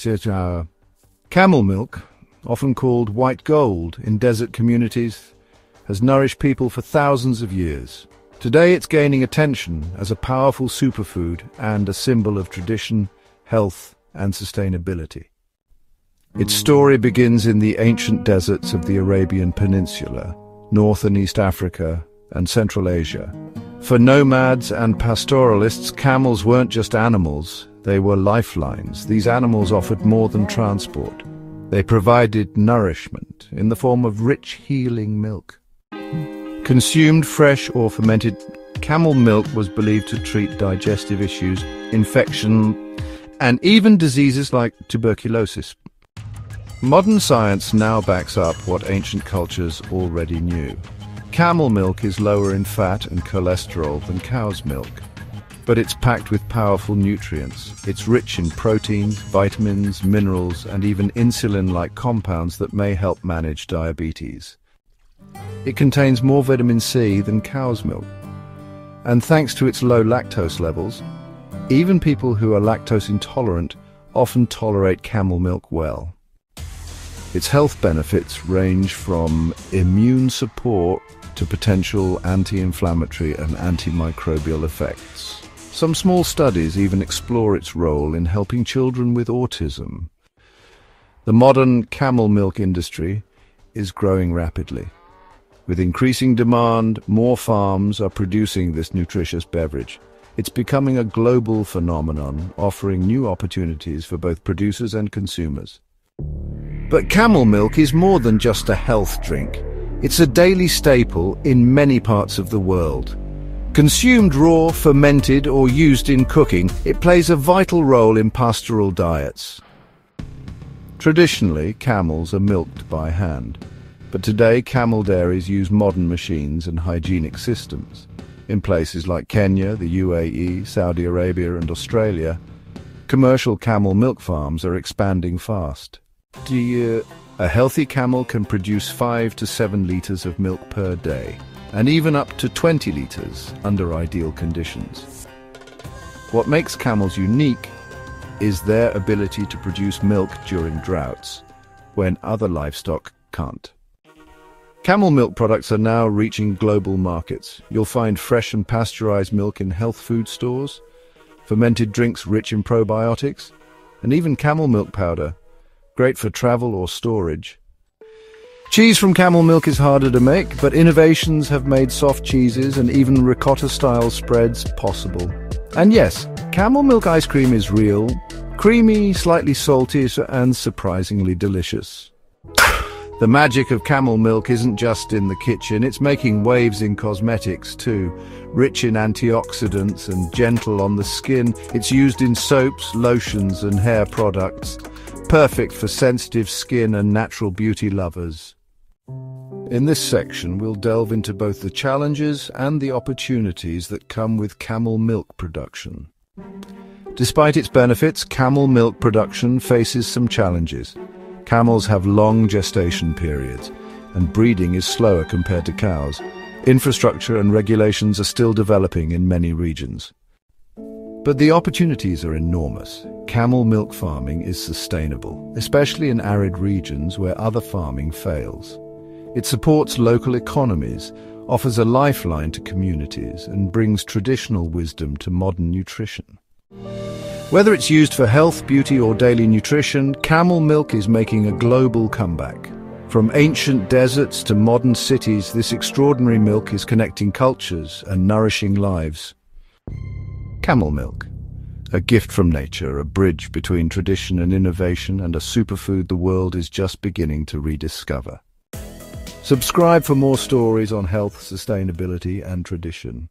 Sirchao. Uh, camel milk, often called white gold in desert communities, has nourished people for thousands of years. Today it's gaining attention as a powerful superfood and a symbol of tradition, health and sustainability. Its story begins in the ancient deserts of the Arabian Peninsula, North and East Africa, and Central Asia. For nomads and pastoralists, camels weren't just animals, they were lifelines. These animals offered more than transport. They provided nourishment in the form of rich, healing milk. Consumed fresh or fermented, camel milk was believed to treat digestive issues, infection, and even diseases like tuberculosis. Modern science now backs up what ancient cultures already knew. Camel milk is lower in fat and cholesterol than cow's milk, but it's packed with powerful nutrients. It's rich in proteins, vitamins, minerals, and even insulin-like compounds that may help manage diabetes. It contains more vitamin C than cow's milk. And thanks to its low lactose levels, even people who are lactose intolerant often tolerate camel milk well. Its health benefits range from immune support to potential anti-inflammatory and antimicrobial effects. Some small studies even explore its role in helping children with autism. The modern camel milk industry is growing rapidly. With increasing demand, more farms are producing this nutritious beverage. It's becoming a global phenomenon, offering new opportunities for both producers and consumers. But camel milk is more than just a health drink. It's a daily staple in many parts of the world. Consumed raw, fermented or used in cooking, it plays a vital role in pastoral diets. Traditionally, camels are milked by hand. But today, camel dairies use modern machines and hygienic systems. In places like Kenya, the UAE, Saudi Arabia and Australia, commercial camel milk farms are expanding fast. A healthy camel can produce 5 to 7 litres of milk per day, and even up to 20 litres under ideal conditions. What makes camels unique is their ability to produce milk during droughts, when other livestock can't. Camel milk products are now reaching global markets. You'll find fresh and pasteurized milk in health food stores, fermented drinks rich in probiotics, and even camel milk powder, great for travel or storage. Cheese from camel milk is harder to make, but innovations have made soft cheeses and even ricotta-style spreads possible. And yes, camel milk ice cream is real, creamy, slightly salty, and surprisingly delicious. The magic of camel milk isn't just in the kitchen, it's making waves in cosmetics too. Rich in antioxidants and gentle on the skin, it's used in soaps, lotions and hair products. Perfect for sensitive skin and natural beauty lovers. In this section, we'll delve into both the challenges and the opportunities that come with camel milk production. Despite its benefits, camel milk production faces some challenges. Camels have long gestation periods, and breeding is slower compared to cows. Infrastructure and regulations are still developing in many regions. But the opportunities are enormous. Camel milk farming is sustainable, especially in arid regions where other farming fails. It supports local economies, offers a lifeline to communities, and brings traditional wisdom to modern nutrition. Whether it's used for health, beauty or daily nutrition, camel milk is making a global comeback. From ancient deserts to modern cities, this extraordinary milk is connecting cultures and nourishing lives. Camel milk. A gift from nature, a bridge between tradition and innovation, and a superfood the world is just beginning to rediscover. Subscribe for more stories on health, sustainability and tradition.